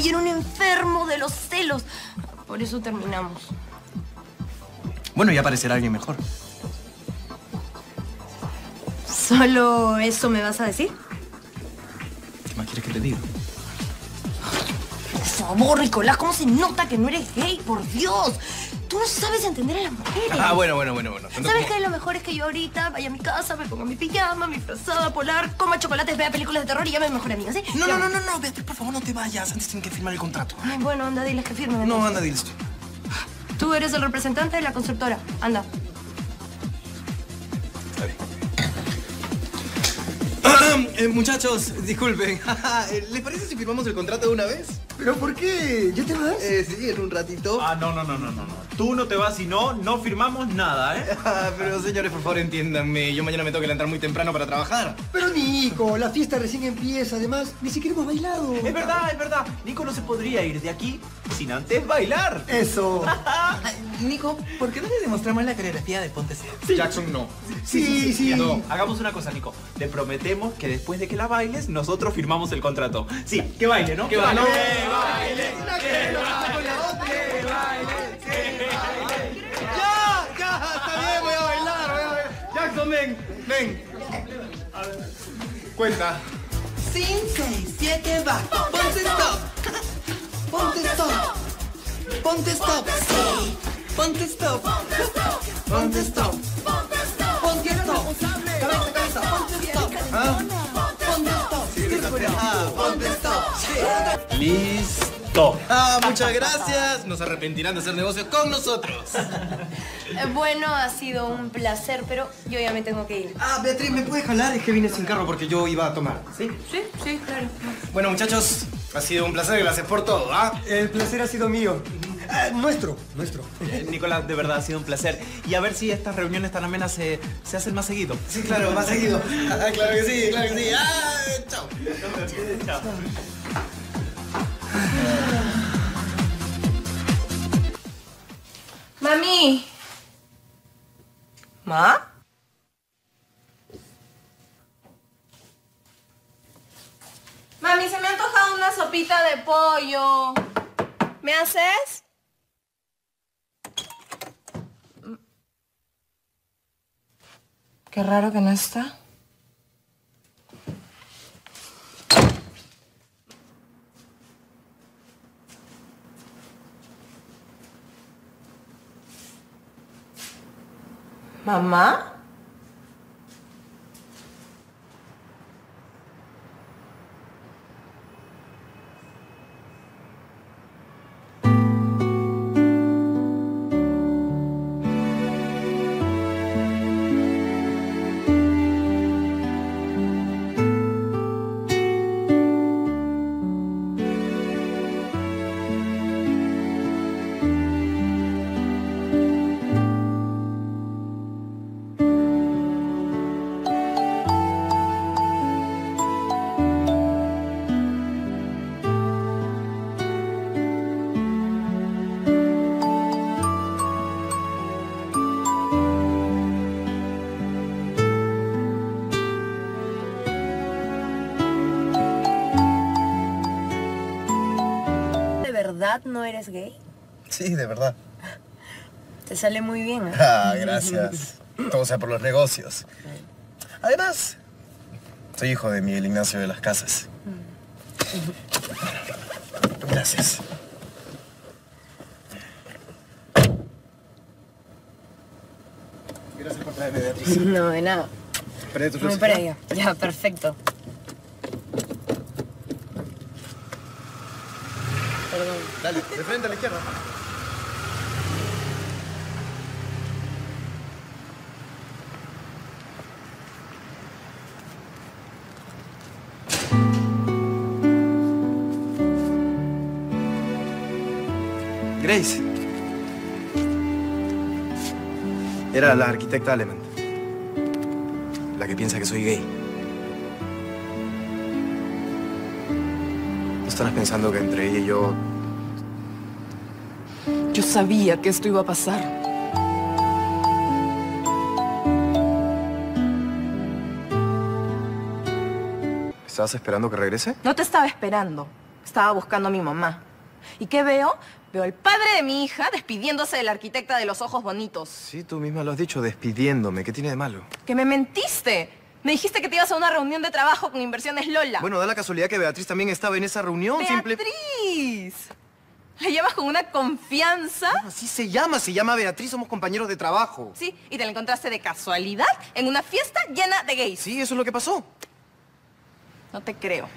y era un enfermo de los celos. Por eso terminamos. Bueno, ya aparecerá alguien mejor. ¿Solo eso me vas a decir? ¿Qué más quieres que te diga? Por favor, Nicolás, ¿cómo se nota que no eres gay? Por Dios. Tú no sabes entender a las mujeres. Ah, bueno, bueno, bueno, bueno. ¿Sabes como- qué? Lo mejor es que yo ahorita vaya a mi casa, me ponga mi pijama, mi frazada polar, coma chocolates, vea películas de terror y llame a mi mejor amiga, ¿sí? No, no, no, no, no, Beatriz, por favor, no te vayas. Antes tienen que firmar el contrato. Ay, bueno, anda, diles que firmen. No, anda, diles tú. Tú eres el representante de la constructora. Anda. Está bien. Eh, muchachos, disculpen. ¿Les parece si firmamos el contrato de una vez? ¿Pero por qué? ¿Ya te vas? Eh, sí, en un ratito. Ah, no, no, no, no, no. no. Tú no te vas y no, no firmamos nada, ¿eh? Ah, pero señores, por favor, entiéndanme. Yo mañana me tengo que levantar muy temprano para trabajar. Pero Nico, la fiesta recién empieza. Además, ni siquiera hemos bailado. Es verdad, es verdad. Nico no se podría ir de aquí sin antes bailar. Eso. Nico, ¿por qué no le demostramos la coreografía de Ponte C? Jackson, no. Sí, sí. No, hagamos una cosa, Nico. Le prometemos que después de que la bailes, nosotros firmamos el contrato. Sí, que baile, ¿no? Que baile. ¡Ya! ¡Ya! Está bien, voy a bailar, voy a bailar. Jackson, ven, ven. Cuenta. 5, 6, 7, va. Ponte stop. Ponte stop. Ponte stop. Ponte stop. Ponte Listo. Ah, muchas gracias. Nos arrepentirán de hacer negocios con nosotros. Bueno, ha sido un placer, pero yo ya me tengo que ir. Ah, Beatriz, ¿me puedes jalar? Es que vine sin carro porque yo iba a tomar. ¿Sí? Sí, sí, claro. Bueno, muchachos, ha sido un placer. Gracias por todo, ¿ah? El placer ha sido mío. Eh, nuestro, nuestro. Eh, Nicolás, de verdad ha sido un placer. Y a ver si estas reuniones tan amenas se, se hacen más seguido. Sí, claro, más seguido. Ah, claro que sí, claro que sí. Ah, chao. Chao. Mami. ¿Ma? Mami, se me ha antojado una sopita de pollo. ¿Me haces? Qué raro que no está. ¿Mamá? Verdad no eres gay? Sí, de verdad. Te sale muy bien, ¿eh? Ah, gracias. Todo sea por los negocios. Además, soy hijo de Miguel Ignacio de las Casas. Gracias. Gracias por traerme, Beatriz. No, de nada. Allá. Ya, perfecto. Perdón. Dale, de frente a la izquierda. Grace. Era la arquitecta Element. La que piensa que soy gay. ¿No estarás pensando que entre ella y yo Yo sabía que esto iba a pasar. ¿Estabas esperando que regrese? No te estaba esperando. Estaba buscando a mi mamá. ¿Y qué veo? Veo al padre de mi hija despidiéndose de la arquitecta de los ojos bonitos. Sí, tú misma lo has dicho, despidiéndome. ¿Qué tiene de malo? ¡Que me mentiste! Me dijiste que te ibas a una reunión de trabajo con Inversiones Lola. Bueno, da la casualidad que Beatriz también estaba en esa reunión. Simple... La llamas con una confianza. Así se llama, se llama Beatriz, somos compañeros de trabajo. Sí, y te la encontraste de casualidad en una fiesta llena de gays. Sí, eso es lo que pasó. No te creo.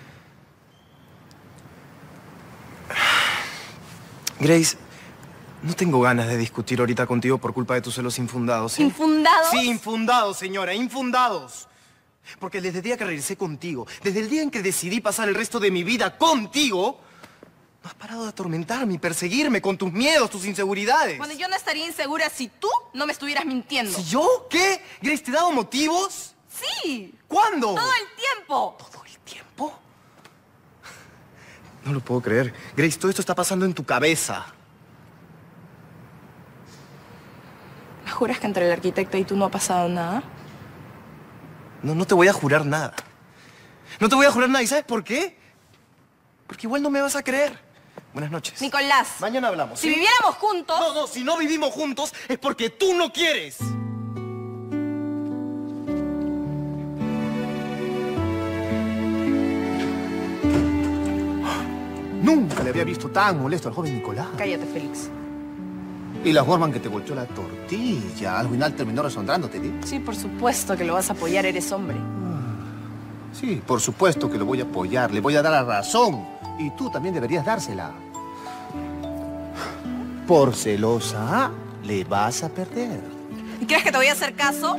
Grace, no tengo ganas de discutir ahorita contigo por culpa de tus celos infundados. ¿sí? ¿Infundados? Sí, infundados, señora, infundados. Porque desde el día que regresé contigo, desde el día en que decidí pasar el resto de mi vida contigo, no has parado de atormentarme y perseguirme con tus miedos, tus inseguridades. Bueno, yo no estaría insegura si tú no me estuvieras mintiendo. ¿Si yo? ¿Qué? ¿Grace, te he dado motivos? Sí. ¿Cuándo? Todo el tiempo. ¿Todo el tiempo? No lo puedo creer. Grace, todo esto está pasando en tu cabeza. ¿Me juras que entre el arquitecto y tú no ha pasado nada? No, no te voy a jurar nada. No te voy a jurar nada. ¿Y sabes por qué? Porque igual no me vas a creer. Buenas noches. Nicolás. Mañana hablamos. Si ¿sí? viviéramos juntos... No, no, si no vivimos juntos es porque tú no quieres. Nunca le había visto tan molesto al joven Nicolás. Cállate, Félix. Y la forma en que te volteó la tortilla. Al final terminó resondrándote, ¿sí? Sí, por supuesto que lo vas a apoyar, eres hombre. Sí, por supuesto que lo voy a apoyar. Le voy a dar la razón. Y tú también deberías dársela. Por celosa, le vas a perder. ¿Y crees que te voy a hacer caso?